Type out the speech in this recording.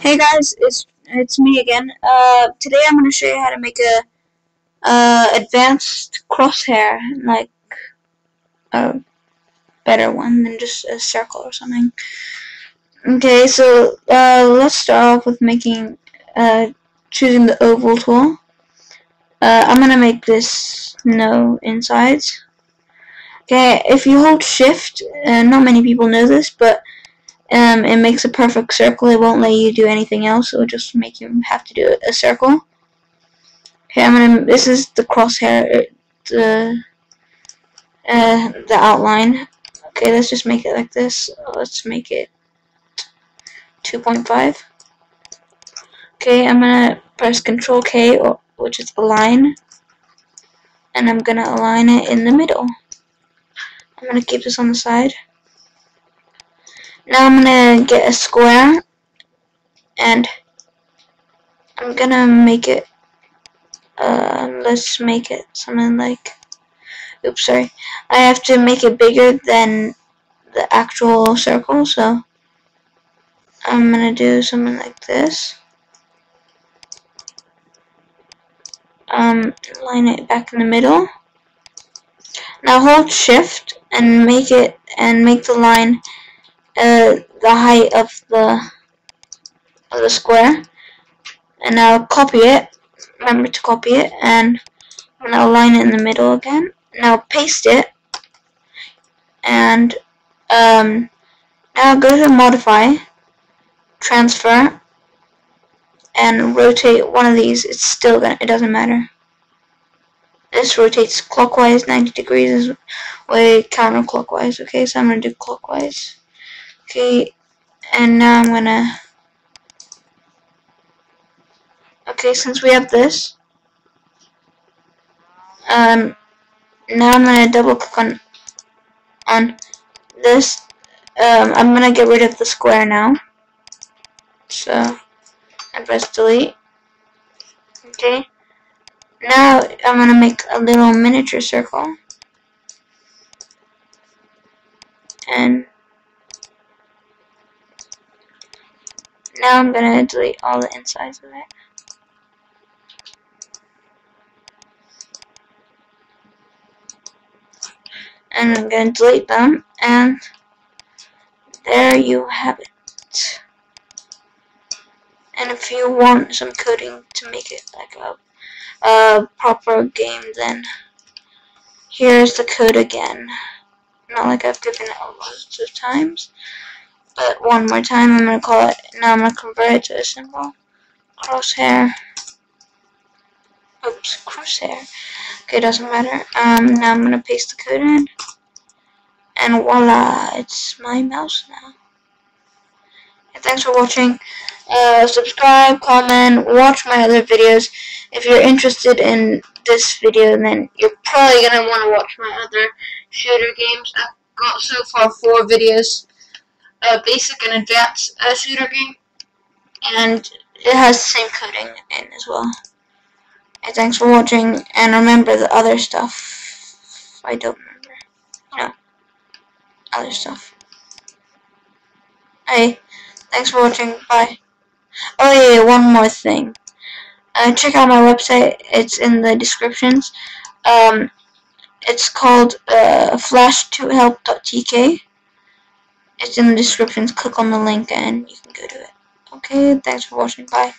Hey guys, it's it's me again. Uh, today I'm going to show you how to make a uh, advanced crosshair, like a better one than just a circle or something. Okay, so uh, let's start off with making uh, choosing the oval tool. Uh, I'm gonna make this no insides. Okay, if you hold shift, uh, not many people know this, but um, it makes a perfect circle. It won't let you do anything else. It will just make you have to do a circle. Okay, I'm gonna. This is the crosshair, uh, the uh, the outline. Okay, let's just make it like this. Let's make it 2.5. Okay, I'm gonna press Control K, which is align, and I'm gonna align it in the middle. I'm gonna keep this on the side. Now I'm gonna get a square and I'm gonna make it uh, let's make it something like oops sorry. I have to make it bigger than the actual circle so I'm gonna do something like this. Um, line it back in the middle. Now hold shift and make it and make the line uh, the height of the of the square. And I'll copy it remember to copy it and I'm gonna align it in the middle again. Now paste it. And um, now go to modify transfer and rotate one of these. It's still gonna it doesn't matter. This rotates clockwise 90 degrees is way counterclockwise. Okay so I'm gonna do clockwise Okay, and now I'm gonna... Okay, since we have this, um, now I'm gonna double click on on this. Um, I'm gonna get rid of the square now. So, I press delete. Okay. Now I'm gonna make a little miniature circle. And Now I'm gonna delete all the insides of it. And I'm gonna delete them and there you have it. And if you want some coding to make it like a, a proper game then here's the code again. Not like I've given it a lot of times. But one more time, I'm going to call it, now I'm going to convert it to a symbol. Crosshair. Oops, crosshair. Okay, doesn't matter. Um, now I'm going to paste the code in. And voila, it's my mouse now. And thanks for watching. Uh, subscribe, comment, watch my other videos. If you're interested in this video, then you're probably going to want to watch my other shooter games. I've got so far four videos a basic and advanced uh, shooter game, and it has the same coding in as well. And thanks for watching, and remember the other stuff. I don't remember. No. Other stuff. Hey, thanks for watching. Bye. Oh yeah, one more thing. Uh, check out my website. It's in the descriptions. Um, it's called uh, flashtuthelp.tk. It's in the descriptions. Click on the link and you can go to it. Okay, thanks for watching. Bye.